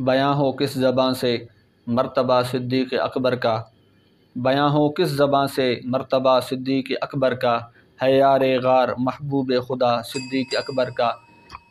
बयां हो किस ज़बान से? मरतबा सिद्दीक़ अकबर का। बयां हो किस ज़बान से? मरतबा सिद्दीक़ अकबर का। है यार गार महबूब खुदा सिद्दीक़ अकबर का।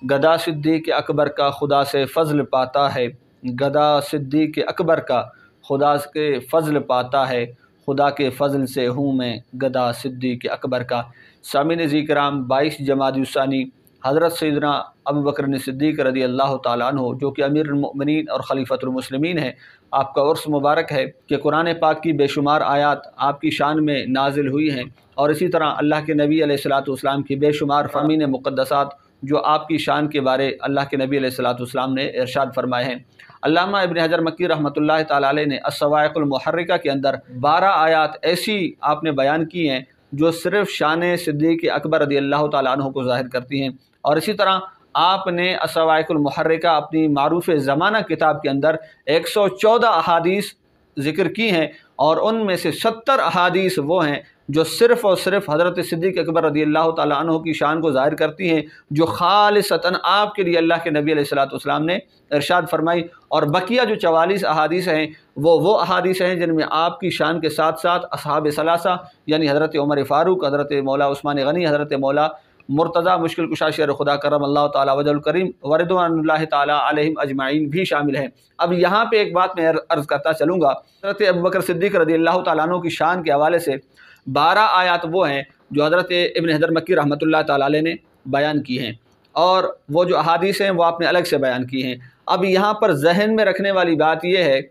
गदा सिद्दीक़ अकबर का खुदा से फ़ज़ल पाता है। गदा सिद्दीक़ अकबर का खुदा के फ़ज़ल पाता है। खुदा के फ़ज़ल से हूँ मैं गदा सिद्दीक़ अकबर का। सामिन जी कराम बाईस जमादुसानी हज़रत सैदना अबू बकर सिद्दीक रदी अल्लाह तु जो कि अमीरमिन और खलीफतमसलमिन है, आपका उर्स मुबारक है कि कुरान पाक की बेशुमार आयात आपकी शान में नाजिल हुई हैं। और इसी तरह अल्लाह के नबी सलाम की बेशुमार फ़मीन मुक़दसात जो आपकी शान के बारे अल्लाह के नबी सलाम ने इरशाद फरमाए हैं। अल्लामा इबन हजर मक्की रहमत ने असवाक़ुलमहर्रिका के अंदर बारह आयात ऐसी आपने बयान की हैं जो सिर्फ़ शान सिद्दीक अकबर रदी अल्लाह तु को ज़ाहिर करती हैं। और इसी तरह आपने असवाक़ुलमहर्रिका अपनी मारूफ ज़माना किताब के अंदर एक सौ चौदह अहादीस ज़िक्र की हैं और उनमें से सत्तर अहादीस वो हैं जो सिर्फ़ और सिर्फ़ हज़रत सिद्दीक अकबर रदी अल्लाह तु की शान को ज़ाहिर करती हैं, जो खालसता आपके लिए अल्लाह के नबी सलाम ने इरशाद फरमाई। और बकिया जो चवालीस अहादीस हैं, वो वो अहादीस हैं जिनमें आपकी शान के साथ साथ असहाब सलासा, यानी हज़रत उमर फ़ारूक, हज़रत मौला उस्मान गनी, हज़रत मौला मुर्तज़ा, मुश्किल कुशा, शेर खुदा करम, अल्लाह तवजलकरीम वरदुल्ला तम अजमाइन भी शामिल हैं। अब यहाँ पर एक बात मैं अर्ज़ करता चलूँगा। हज़रत अबू बकर सिद्दीक रदी अल्लाह तु की शान के हवाले से बारह आयात वो हैं जो हज़रत इबन हजर मक्की रहमत ताली ने बयान की हैं। और वो जो अहादीस हैं वो आपने अलग से बयान की हैं। अब यहाँ पर जहन में रखने वाली बात यह है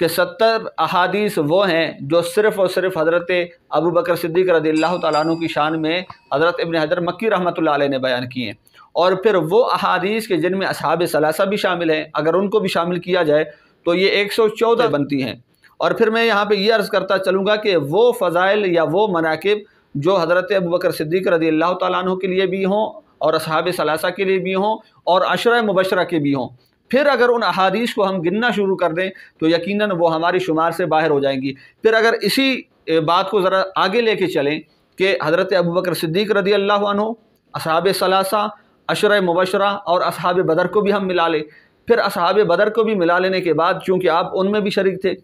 कि सत्तर अहादीस वो हैं जो सिर्फ़ और सिर्फ़ हज़रत अबू बकर सिद्दीक रदी तु की शान में हज़रत इबन हजर मक्की रहमत ने बयान किए हैं। और फिर वो अहादीस के जिनमें असहाब सलासा भी शामिल हैं, अगर उनको भी शामिल किया जाए तो ये एक सौ चौदह बनती हैं। और फिर मैं यहाँ पर यह अर्ज़ करता चलूँगा कि वो फ़ज़ाइल या वो मनाकब जो हज़रत अबू बकर सिद्दीक रदी अल्लाह तु के लिए भी हों और असहाब सलासा के लिए भी हों और अशर मुबशरा के भी हों फिर अगर उन अहादीस को हम गिनना शुरू कर दें तो यकीनन वो हमारी शुमार से बाहर हो जाएँगी। फिर अगर इसी बात को ज़रा आगे लेके चलें कि हज़रत अबू बकर सिद्दीक रदी अल्लाह असहाब सलासा, अशर मुबशरा और असहाब बदर को भी हम मिला लें। फिर असहाब बदर को भी मिला लेने के बाद, चूँकि आप उनमें भी शरीक थे,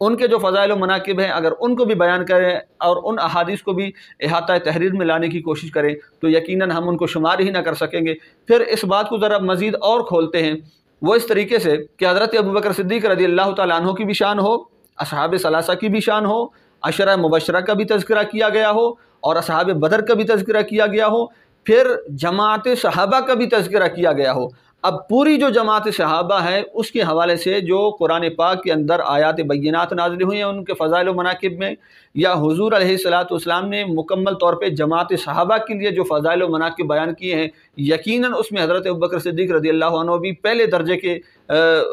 उनके जो फ़ज़ाइल मनाकब हैं, अगर उनको भी बयान करें और उन अहादीस को भी अहाता तहरीर में लाने की कोशिश करें तो यकीनन हम उनको शुमार ही ना कर सकेंगे। फिर इस बात को ज़रा मज़ीद और खोलते हैं वो इस तरीके से कि हज़रत अबू बकर सिद्दीक रदी अल्लाह तु की भी शान हो, असहाब सलासा की भी शान हो, अशर मुबशरा का भी तस्करा किया गया हो और असहाब बदर का भी तस्करा किया गया हो, फिर जमात सहाबा का भी तस्करा किया गया हो। अब पूरी जो जमात सहाबा है, उसके हवाले से जो कुरान पाक के अंदर आयात बैनात नाजिल हुई हैं, उनके फ़ज़ाइल मनाकब में, या हुजूर सलाम ने मुकम्मल तौर पर जमात सहाबा के लिए जो फ़ज़ाइल मनाकब बयान किए हैं, यकीनन उसमें हज़रत अबकर सिद्दीक रदी अल्लाह भी पहले दर्जे के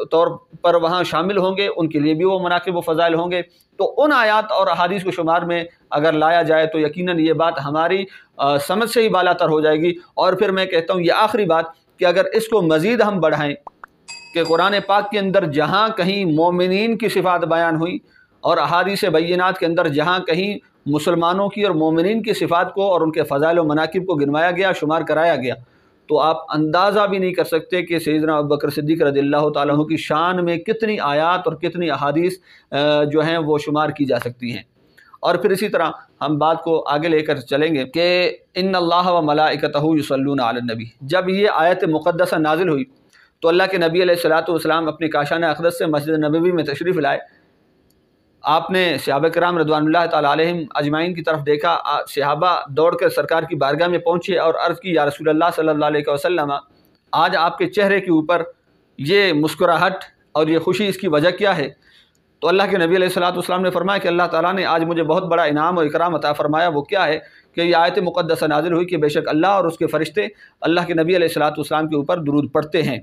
तौर पर वहाँ शामिल होंगे, उनके लिए भी वो मनाकब व फ़ज़ाइल होंगे। तो उन आयात और अहादीस को शुमार में अगर लाया जाए तो यकीनन ये बात हमारी समझ से ही बालातर हो जाएगी। और फिर मैं कहता हूँ, ये आखिरी बात कि अगर इसको मज़ीद हम बढ़ाएँ, कि कुरान पाक के अंदर जहाँ कहीं मोमिन की सिफ़ात बयान हुई और अहादीस बैनात के अंदर जहाँ कहीं मुसलमानों की और मोमिन की सिफ़ात को और उनके फ़ज़ाइल मनाकब को गिनवाया गया, शुमार कराया गया तो आप अंदाज़ा भी नहीं कर सकते कि सैदना अबकर सिद्दीक रदी अल्लाह की शान में कितनी आयात और कितनी अहादीस जो हैं वो शुमार की जा सकती हैं। और फिर इसी तरह हम बात को आगे लेकर चलेंगे कि इन अल्लाह व मलाइकतूसलून नबी। जब ये आयत मुक़दसा नाजिल हुई तो अल्लाह के नबी सलाम अपनी काशान अकदस से मस्जिद नबी में तशरीफ़ लाए। आपने सहाब कराम रदवान तम अजमाइन की तरफ़ देखा सहाबा दौड़ कर सरकार की बारगाह में पहुँचे और अर्ज़ की, या रसूल अलैहि वसल्लम, आज आपके चेहरे के ऊपर ये मुस्कुराहट और ये खुशी इसकी वजह क्या है? तो अल्लाह के नबी सलाम ने फरमाया कि अल्लाह ताला ने आज मुझे बहुत बड़ा इनाम और इकराम अता फरमाया। वो क्या है कि ये आयत मुक़दस नाजिल हुई कि बेशक अल्लाह और उसके फ़रिश्ते अल्लाह के नबी सलाम के ऊपर दरूद पढ़ते हैं।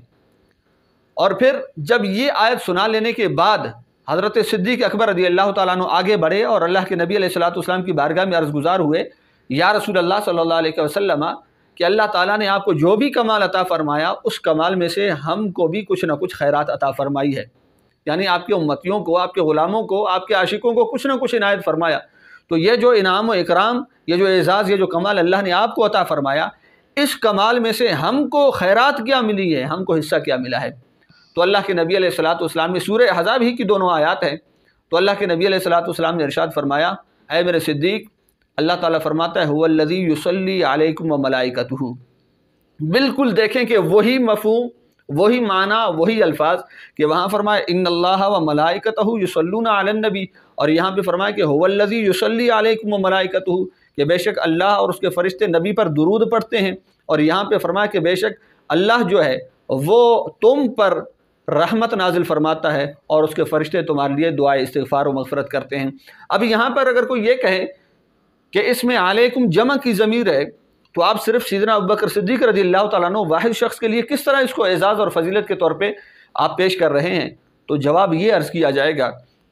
और फिर जब ये आयत सुना लेने के बाद हज़रत सिद्दीक अकबर रदी अल्लाह तु आगे बढ़े और अल्लाह के नबी सलाम की बारगाह में अर्ज़ गुज़ार हुए, या रसूल अल्लाह सल्ला अलैहि वसल्लम, कि अल्लाह ताला ने आपको जो भी कमाल अता फ़रमाया, उस कमाल में से हमको भी कुछ ना कुछ खैरात अता फ़रमाई है। यानी आपके उम्मतियों को, आपके ग़ुलामों को, आपके आशिकों को कुछ ना कुछ इनायत फरमाया। तो ये जो इनाम व इकराम, ये जो एज़ाज़, ये जो कमाल अल्लाह ने आपको अता फ़रमाया, इस कमाल में से हमको खैरात क्या मिली है? हमको हिस्सा क्या मिला है? तो अल्लाह के नबी सलाम में सूर हज़ाब ही की दोनों आयात हैं। तो अल्लाह के नबी सलाम ने इरशाद फरमाया है मेरे सिद्दीक, अल्लाह ताला फरमाता है, हुवल्लज़ी युसल्ली अलैकुम व मलाइकतुहु। बिल्कुल देखें कि वही मफहूम वही माना, वही अल्फाज कि वहाँ फरमाए इन अल्लाह व मलाइकत युसल्लूना नबी। और यहाँ पे फरमाए कि, हुवल्लज़ी युसल्ली अलैकुम व मलाइकतहु। कि बेशक अल्लाह और उसके फ़रिश्ते नबी पर दुरूद पढ़ते हैं। और यहाँ पे फरमाए कि बेशक अल्लाह जो है, वो तुम पर रहमत नाजिल फरमाता है और उसके फ़रिश्ते तुम्हारे लिए दुआ इस्तफ़ार व मगफ़रत करते हैं। अब यहाँ पर अगर कोई ये कहे कि इसमें आलेकुम जमा की ज़मीर है तो आप सिर्फ़ सीदना अबकर सिद्दीक रज़ी अल्लाह तु वाहिद शख्स के लिए किस तरह इसको एजाज़ और फजीलत के तौर पर आप पेश कर रहे हैं? तो जवाब ये अर्ज़ किया जाएगा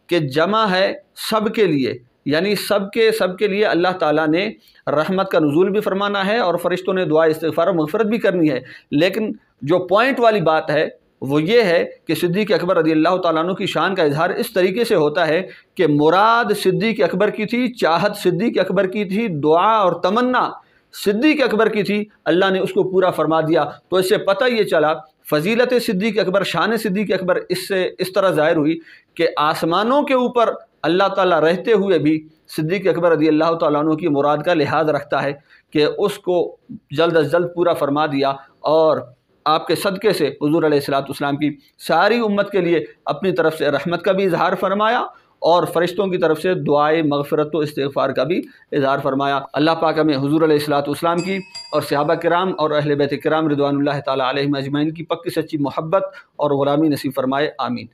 कि जमा है सब के लिए, यानी सब के सब के लिए अल्लाह ताला ने रहमत का नजूल भी फरमाना है और फ़रिश्तों ने दुआ इस्तफ़ार मगफ़रत भी करनी है। लेकिन जो पॉइंट वाली बात है, वो ये है कि सिद्दीक अकबर रदी अल्लाह तु की शान का इजहार इस तरीके से होता है कि मुराद सिद्दीक अकबर की थी, चाहत सिद्दीक अकबर की थी, दुआ और तमन्ना सिद्दीक अकबर की थी, अल्लाह ने उसको पूरा फरमा दिया। तो इससे पता ये चला, फ़जीलत सिद्दीक अकबर, शान सिद्दीक अकबर, इससे इस तरह ज़ाहिर हुई कि आसमानों के ऊपर अल्लाह ताला रहते हुए भी सिद्दीक अकबर रदी अल्लाह तु की मुराद का लिहाज रखता है कि उसको जल्द अज जल्द पूरा फरमा दिया और आपके सदक़े से हजूर सलाम की सारी उम्मत के लिए अपनी तरफ़ से रहमत का भी इजहार फरमाया और फ़रिश्तों की तरफ़ से दुआए, मगफ़रत व इस्तफ़ार का भी इजहार फरमाया। अल्लाह पाक में हजूर सलाम की और सहाबा कराम और अहल बैत कराम रिदवान तजमैन की पक्की सच्ची मोहब्बत और ग़ुलामी नसीब फरमाए, आमीन।